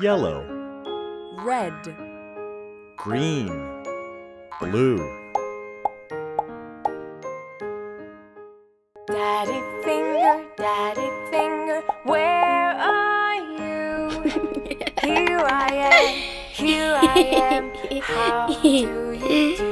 yellow, red, green, blue. Daddy finger, daddy finger, where are you? Here I am, here I am, how do you do?